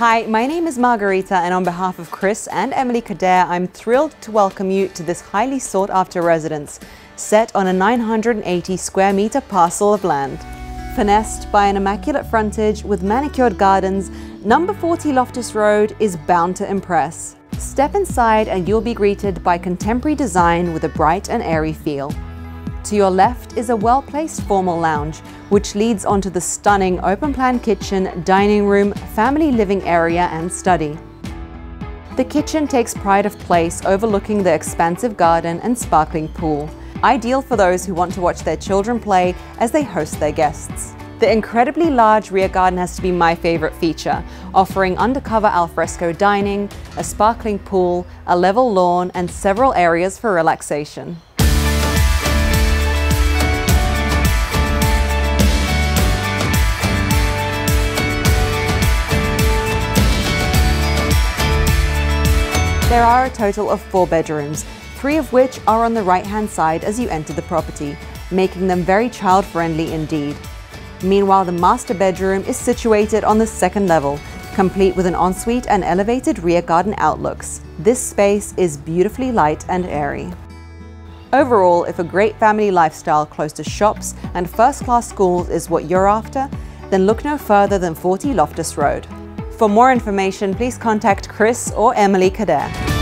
Hi, my name is Margarita and on behalf of Chris and Emily Kader, I'm thrilled to welcome you to this highly sought after residence, set on a 980 square meter parcel of land. Finessed by an immaculate frontage with manicured gardens, number 40 Loftus Road is bound to impress. Step inside and you'll be greeted by contemporary design with a bright and airy feel. To your left is a well-placed formal lounge, which leads onto the stunning open-plan kitchen, dining room, family living area and study. The kitchen takes pride of place overlooking the expansive garden and sparkling pool, ideal for those who want to watch their children play as they host their guests. The incredibly large rear garden has to be my favorite feature, offering undercover alfresco dining, a sparkling pool, a level lawn, and several areas for relaxation. There are a total of four bedrooms, three of which are on the right-hand side as you enter the property, making them very child-friendly indeed. Meanwhile, the master bedroom is situated on the second level, complete with an ensuite and elevated rear garden outlooks. This space is beautifully light and airy. Overall, if a great family lifestyle close to shops and first-class schools is what you're after, then look no further than 40 Loftus Road. For more information, please contact Chris or Emily Kader.